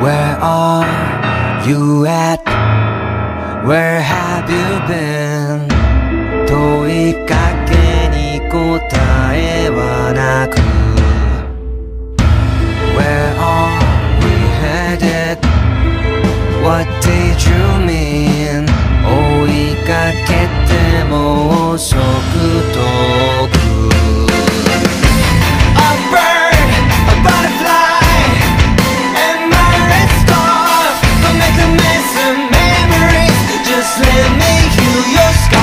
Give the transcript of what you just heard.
Where are you at? Where have you been? your sky.